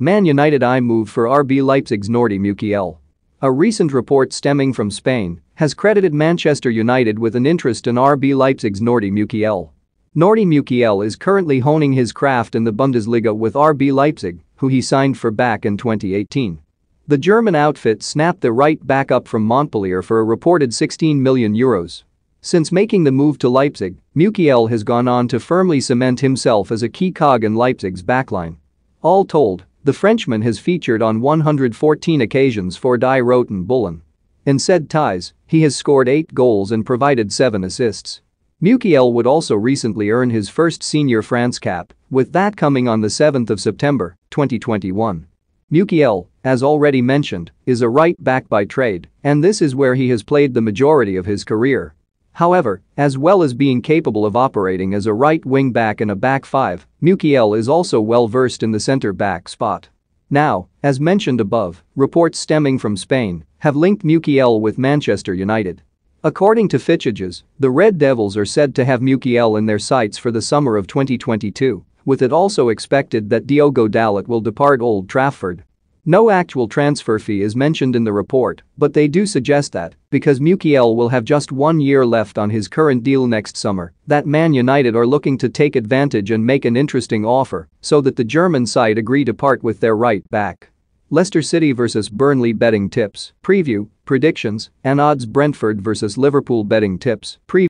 Man United eye move for RB Leipzig's Nordi Mukiele. A recent report stemming from Spain has credited Manchester United with an interest in RB Leipzig's Nordi Mukiele. Nordi Mukiele is currently honing his craft in the Bundesliga with RB Leipzig, who he signed for back in 2018. The German outfit snapped the right back up from Montpellier for a reported 16 million euros. Since making the move to Leipzig, Mukiele has gone on to firmly cement himself as a key cog in Leipzig's backline. All told, the Frenchman has featured on 114 occasions for Die Roten Bullen. In said ties, he has scored 8 goals and provided 7 assists. Mukiele would also recently earn his first senior France cap, with that coming on the 7th of September, 2021. Mukiele, as already mentioned, is a right back by trade, and this is where he has played the majority of his career. However, as well as being capable of operating as a right wing back in a back five, Mukiele is also well versed in the center back spot. Now, as mentioned above, reports stemming from Spain have linked Mukiele with Manchester United. According to Fichajes, the Red Devils are said to have Mukiele in their sights for the summer of 2022 with it also expected that Diogo Dalot will depart Old Trafford. No actual transfer fee is mentioned in the report, but they do suggest that, because Mukiele will have just one year left on his current deal next summer, that Man United are looking to take advantage and make an interesting offer so that the German side agree to part with their right back. Leicester City vs Burnley betting tips, preview, predictions, and odds Brentford vs Liverpool betting tips, preview.